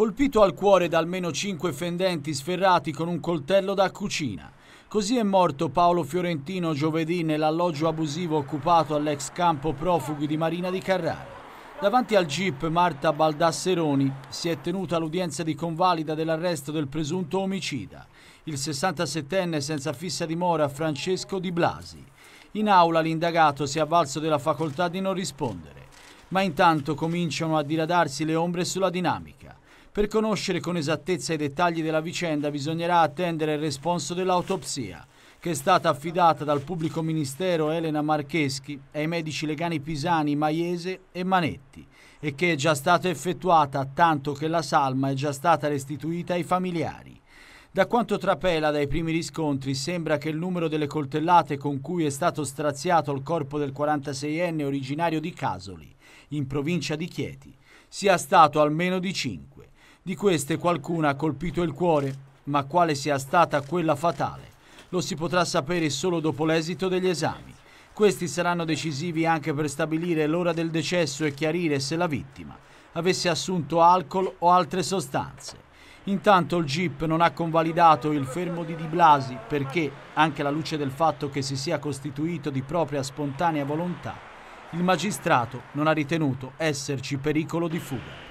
colpito al cuore da almeno cinque fendenti sferrati con un coltello da cucina. Così è morto Paolo Fiorentino giovedì nell'alloggio abusivo occupato all'ex campo profughi di Marina di Carrara. Davanti al GIP Marta Baldasseroni si è tenuta l'udienza di convalida dell'arresto del presunto omicida, il 67enne senza fissa dimora Francesco Di Blasi. In aula l'indagato si è avvalso della facoltà di non rispondere, ma intanto cominciano a diradarsi le ombre sulla dinamica. Per conoscere con esattezza i dettagli della vicenda bisognerà attendere il responso dell'autopsia, che è stata affidata dal pubblico ministero Elena Marcheschi ai medici legani pisani Maiese e Manetti e che è già stata effettuata tanto che la salma è già stata restituita ai familiari. Da quanto trapela dai primi riscontri sembra che il numero delle coltellate con cui è stato straziato il corpo del 46enne originario di Casoli, in provincia di Chieti, sia stato almeno di 5. Di queste qualcuna ha colpito il cuore, ma quale sia stata quella fatale lo si potrà sapere solo dopo l'esito degli esami. Questi saranno decisivi anche per stabilire l'ora del decesso e chiarire se la vittima avesse assunto alcol o altre sostanze. Intanto il GIP non ha convalidato il fermo di Di Blasi perché, anche alla luce del fatto che si sia costituito di propria spontanea volontà, il magistrato non ha ritenuto esserci pericolo di fuga.